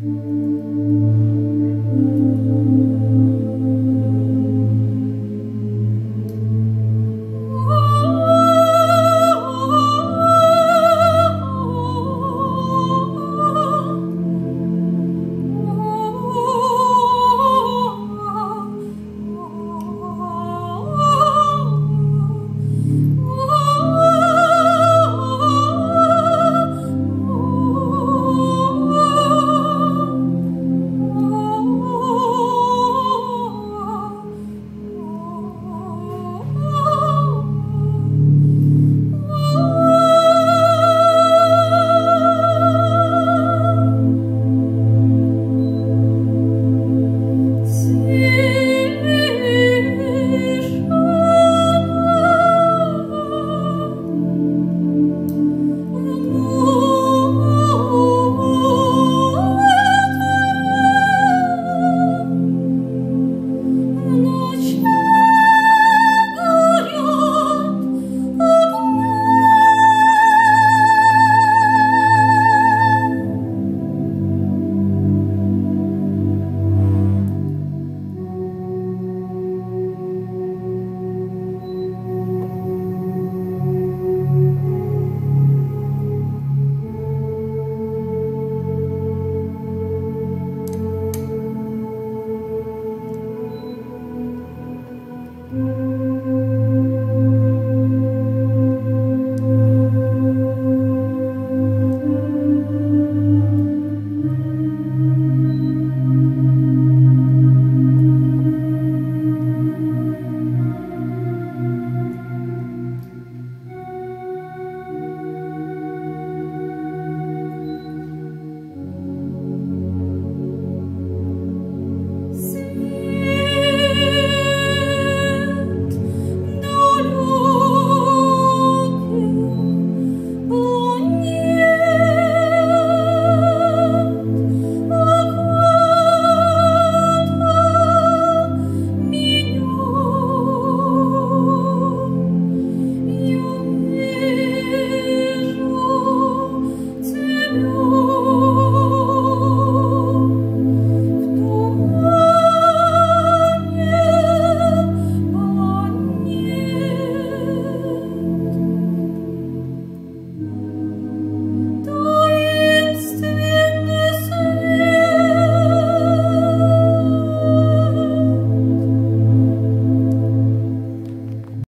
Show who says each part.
Speaker 1: Mm-hmm.